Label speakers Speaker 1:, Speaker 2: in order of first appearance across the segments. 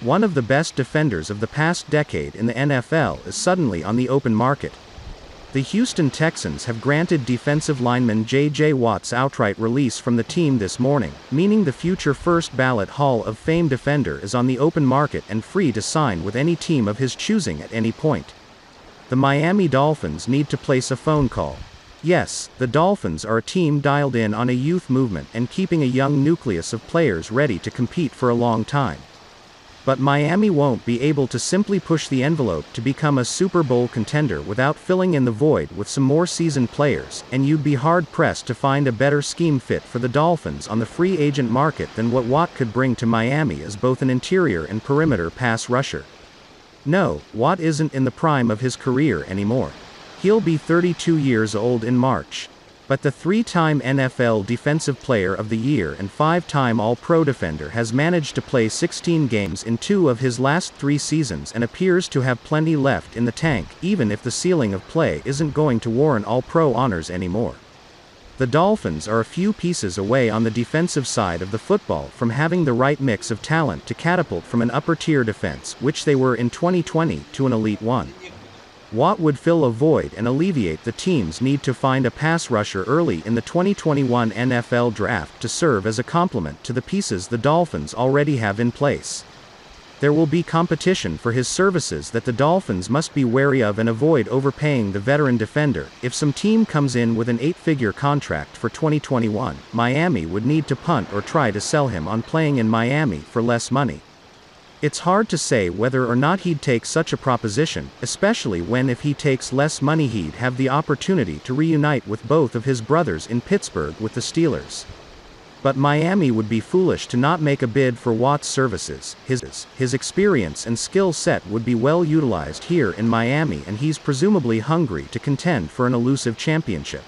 Speaker 1: one of the best defenders of the past decade in the NFL is suddenly on the open market. The Houston Texans have granted defensive lineman J.J. Watt's outright release from the team this morning, meaning the future first ballot Hall of Fame defender is on the open market and free to sign with any team of his choosing at any point. The Miami Dolphins need to place a phone call. Yes, the Dolphins are a team dialed in on a youth movement and keeping a young nucleus of players ready to compete for a long time. But Miami won't be able to simply push the envelope to become a Super Bowl contender without filling in the void with some more seasoned players, and you'd be hard pressed to find a better scheme fit for the Dolphins on the free agent market than what Watt could bring to Miami as both an interior and perimeter pass rusher. No, Watt isn't in the prime of his career anymore. He'll be 32 years old in March. But the three-time NFL Defensive Player of the Year and five-time All-Pro defender has managed to play 16 games in two of his last three seasons and appears to have plenty left in the tank, even if the ceiling of play isn't going to warrant All-Pro honors anymore. The Dolphins are a few pieces away on the defensive side of the football from having the right mix of talent to catapult from an upper-tier defense, which they were in 2020, to an elite one. Watt would fill a void and alleviate the team's need to find a pass rusher early in the 2021 NFL Draft to serve as a complement to the pieces the Dolphins already have in place. There will be competition for his services that the Dolphins must be wary of and avoid overpaying the veteran defender. If some team comes in with an eight figure contract for 2021, Miami would need to punt or try to sell him on playing in Miami for less money. It's hard to say whether or not he'd take such a proposition, especially when if he takes less money he'd have the opportunity to reunite with both of his brothers in Pittsburgh with the Steelers. But Miami would be foolish to not make a bid for Watt's services. His, his experience and skill set would be well utilized here in Miami and he's presumably hungry to contend for an elusive championship.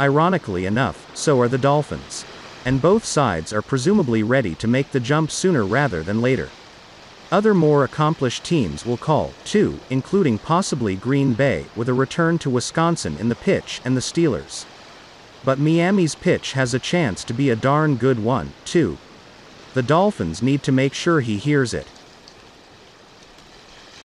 Speaker 1: Ironically enough, so are the Dolphins. And both sides are presumably ready to make the jump sooner rather than later. Other more accomplished teams will call, too, including possibly Green Bay, with a return to Wisconsin in the pitch, and the Steelers. But Miami's pitch has a chance to be a darn good one, too. The Dolphins need to make sure he hears it.